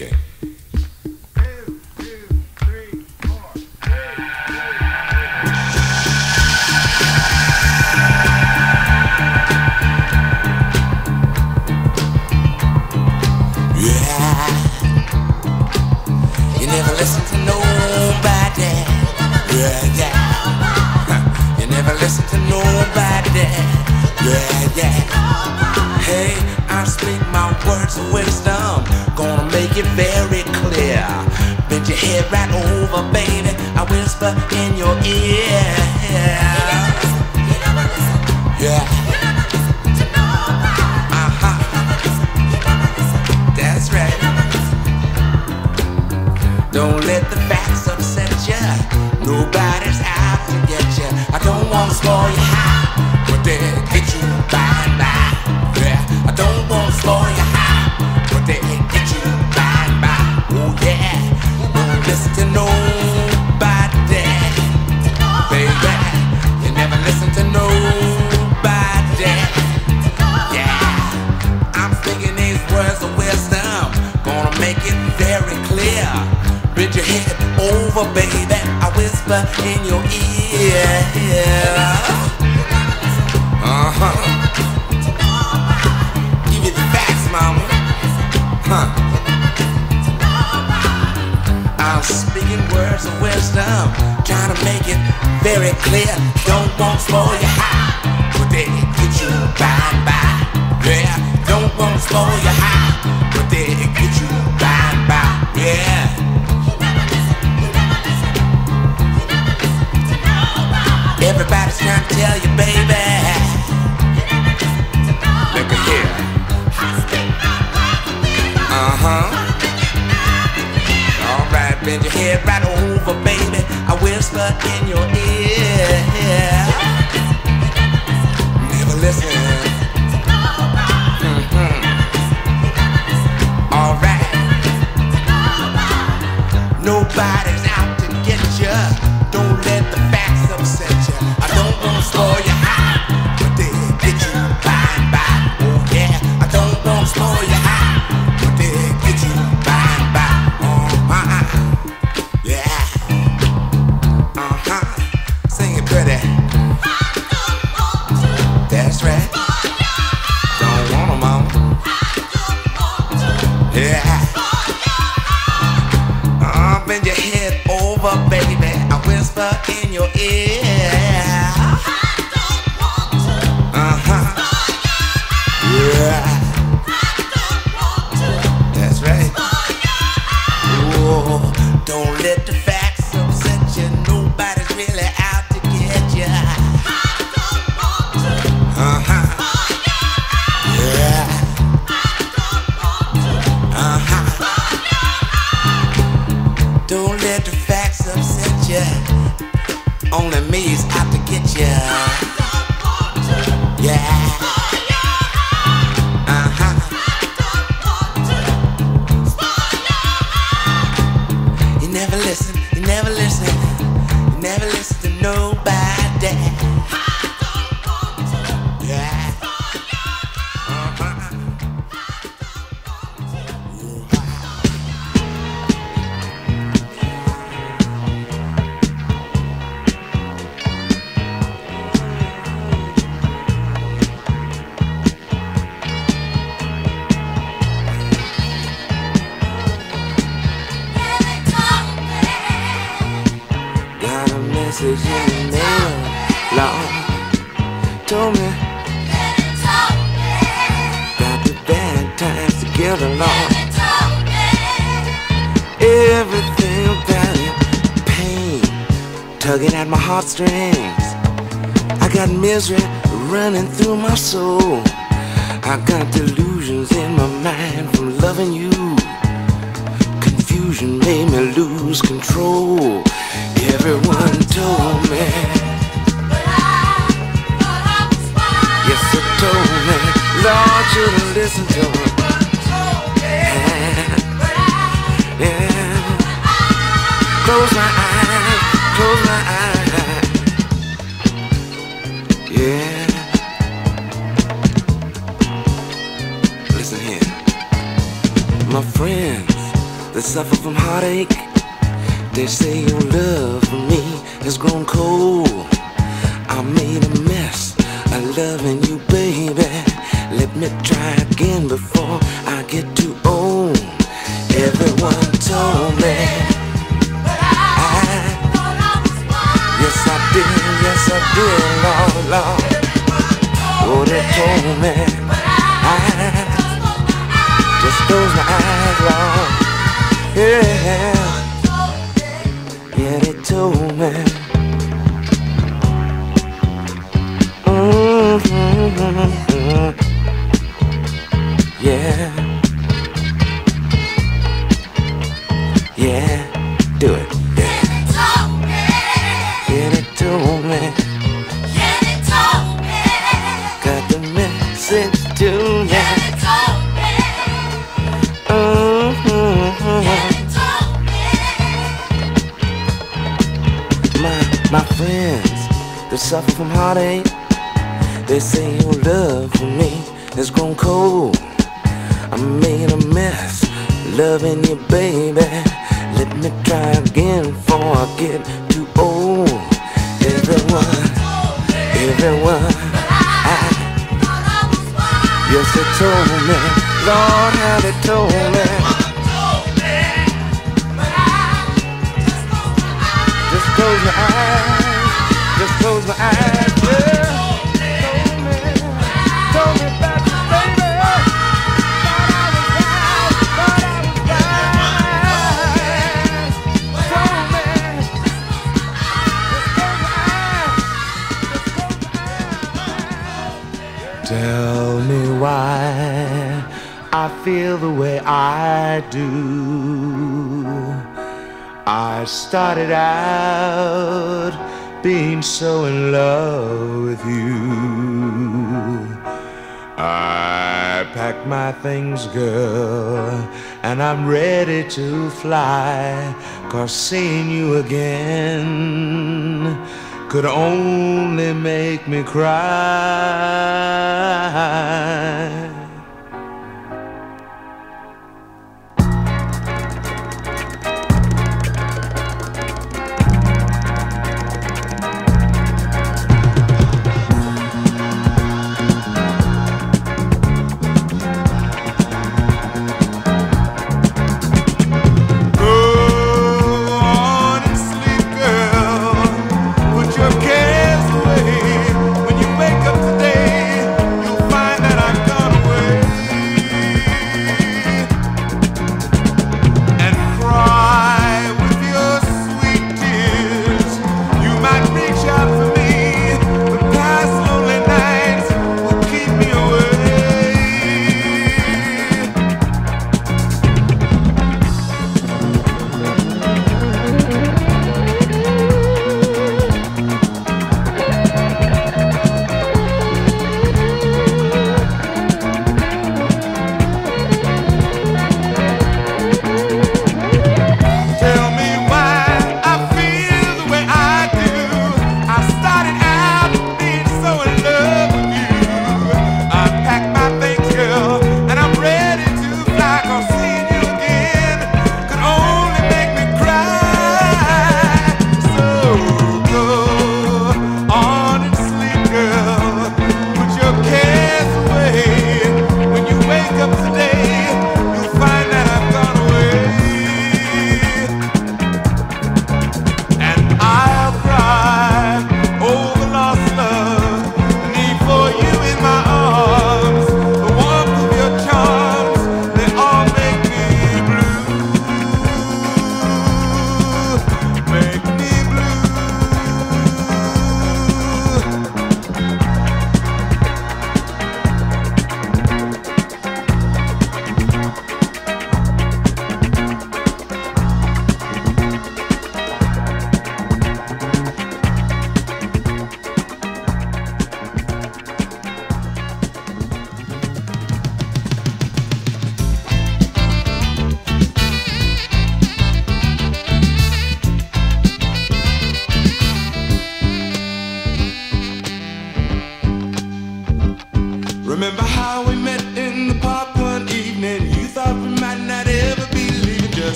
Okay. Yeah. You never listen to nobody. Yeah, yeah. You never listen to nobody. Yeah, yeah. Hey, I speak my words of wisdom. Gonna make it very clear. Bend your head right over, baby. I whisper in your ear. Yeah. Uh-huh. That's right. Don't let the facts upset ya. Nobody's out to get ya. I don't wanna spoil your high, but they very clear. Don't want spoil your high, but they get you by and by. Yeah, don't want spoil your high, but they get you by and by. Yeah. Everybody's trying to tell you, baby. Look at here. Uh huh. Alright, bend your head right over, baby. Whisper in your ear. Never listen. Bend your head over, baby. I whisper in your ear. Uh huh. Yeah. I don't want to. That's right. Whoa. Don't let the listen you never listen, never listen to nobody. Yeah. Uh-huh. A in. Told me got the bad times together, Lord. Everything about it, pain tugging at my heartstrings. I got misery running through my soul. I got delusions in my mind from loving you. Confusion made me lose control. Everyone told me, yes, they told me, Lord, you listen to me. Close my eyes, close my eyes. Yeah. Listen here. My friends that suffer from heartache. They say Yeah, they told me. Mm-hmm. Yeah, yeah, suffer from heartache, they say your love for me has grown cold. I made a mess loving you, baby. Let me try again before I get too old. Everyone, everyone, I, yes, they told me, Lord, how they told me. Just close my eyes, just close my eyes. Tell me why I feel the way I do. I started out being so in love with you. I packed my things, girl, and I'm ready to fly. Cause seeing you again could only make me cry.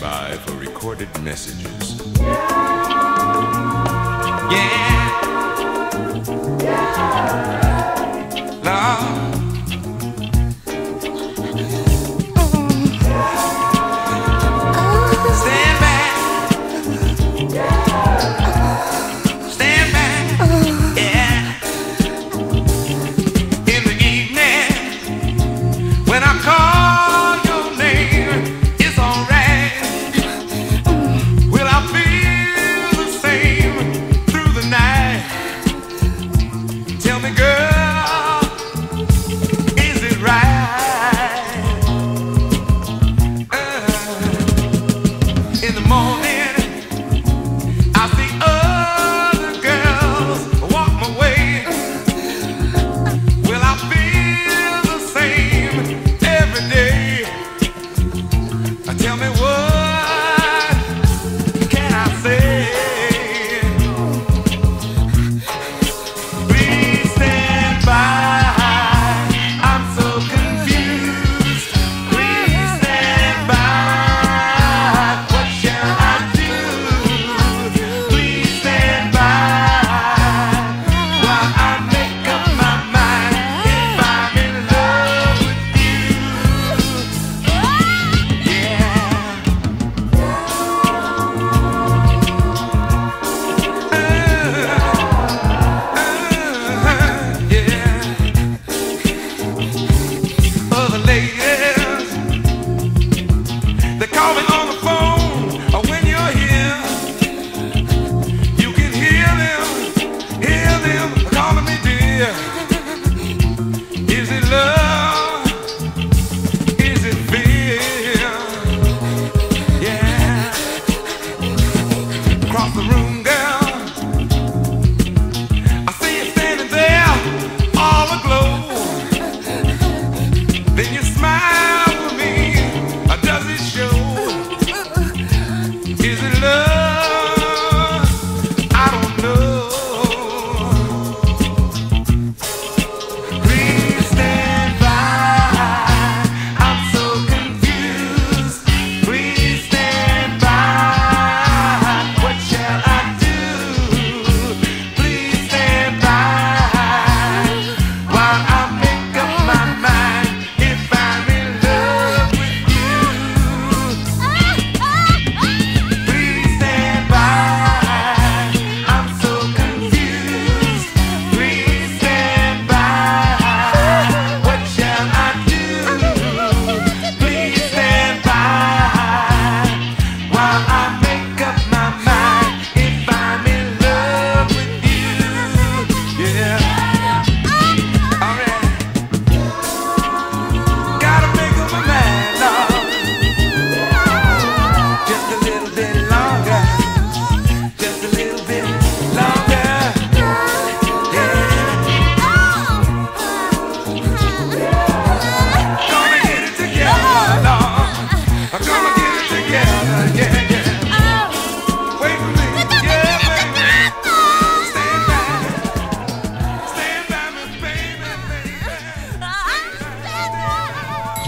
by for recorded messages. Yeah. yeah. yeah.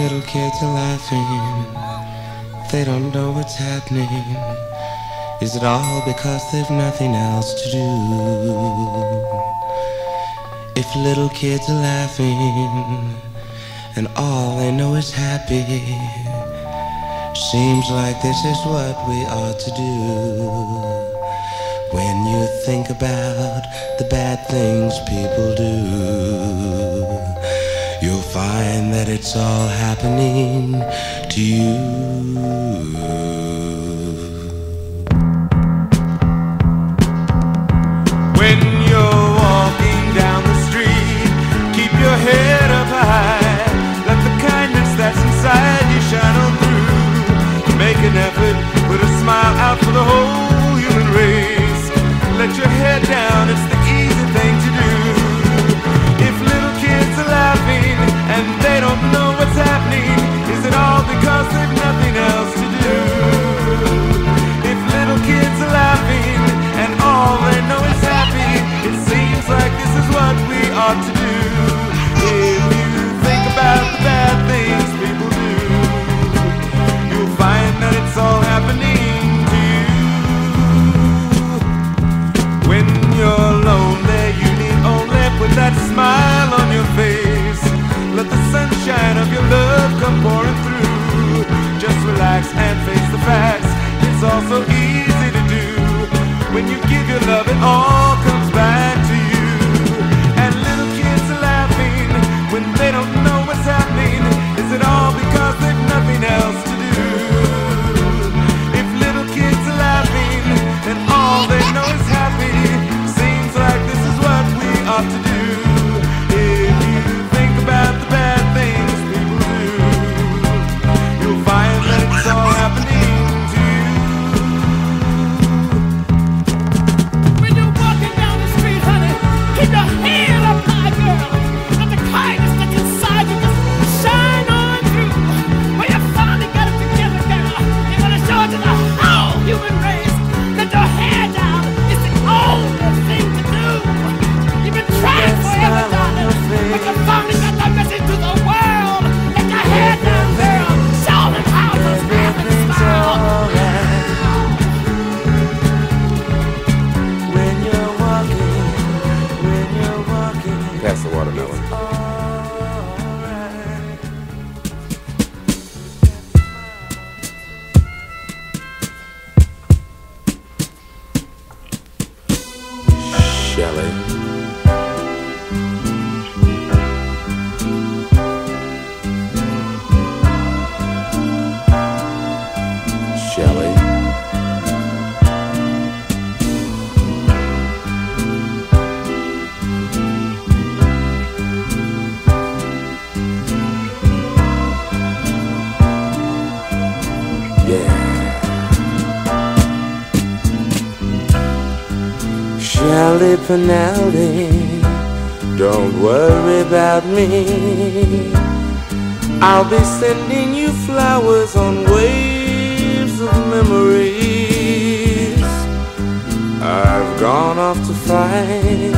Little kids are laughing, they don't know what's happening. Is it all because they've nothing else to do? If little kids are laughing, and all they know is happy, seems like this is what we ought to do. When you think about the bad things people do find that it's all happening to you. When you're walking down the street, keep your head up high. Let the kindness that's inside you shine on through. Make an effort, with a smile out for the whole human race. Let your head down. you give your love and all. finale Don't worry about me. I'll be sending you flowers on waves of memories. I've gone off to fight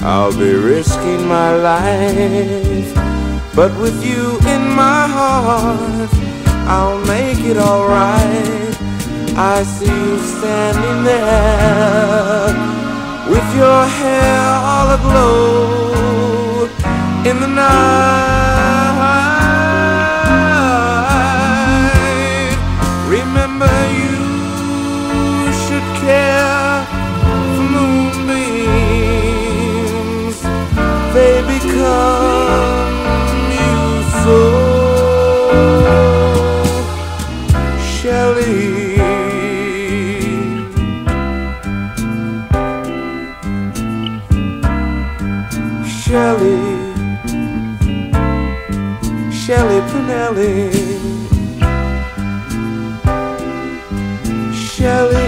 I'll be risking my life. But with you in my heart I'll make it alright I see you standing there your hair all aglow in the night. Shelly.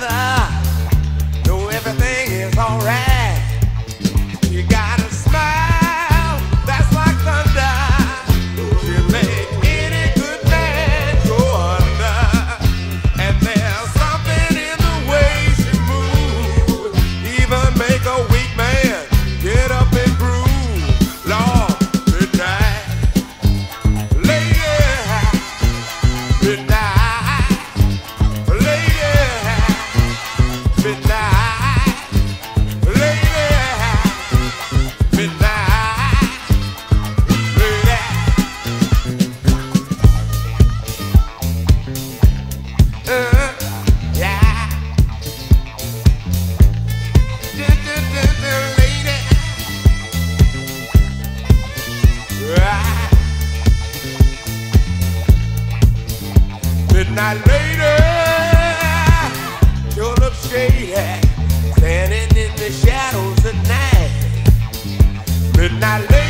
Together, Midnight later, tulip shade standing in the shadows at night. Midnight later.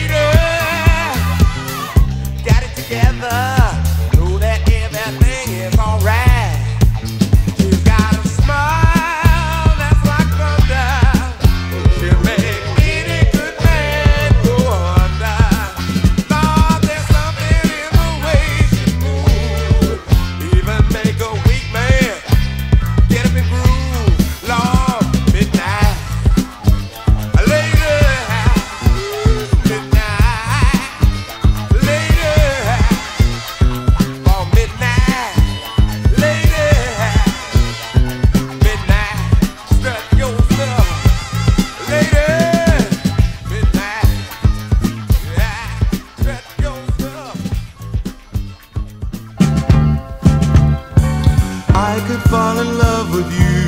fall in love with you.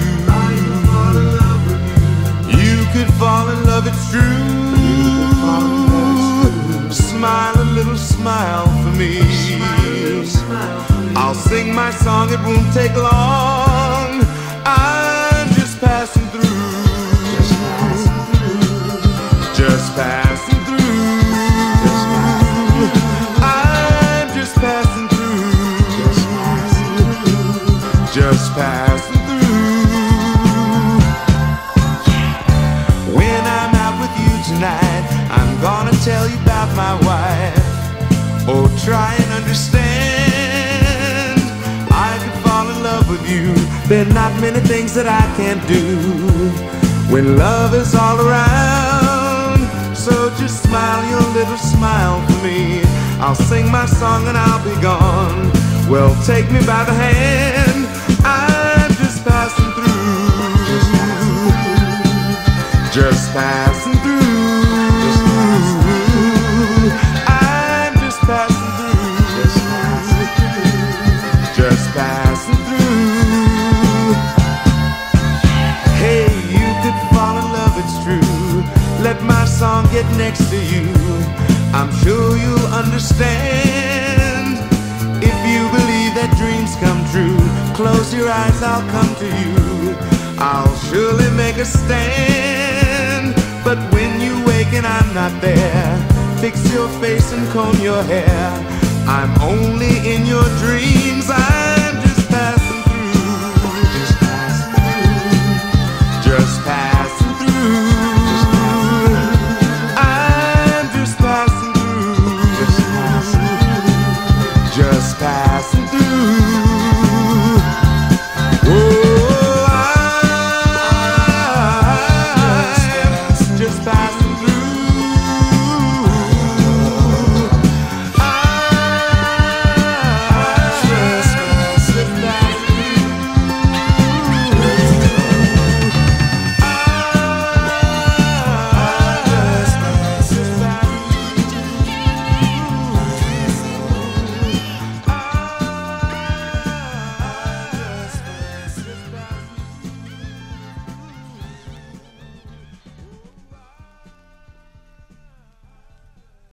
You could fall in love, it's true. Smile a little smile for me. I'll sing my song, it won't take long. When love is all around. So just smile your little smile for me. I'll sing my song and I'll be gone. Well, take me by the hand. Song get next to you. I'm sure you'll understand. If you believe that dreams come true, close your eyes, I'll come to you. I'll surely make a stand. But when you wake and I'm not there, fix your face and comb your hair. I'm only in your dreams. I'm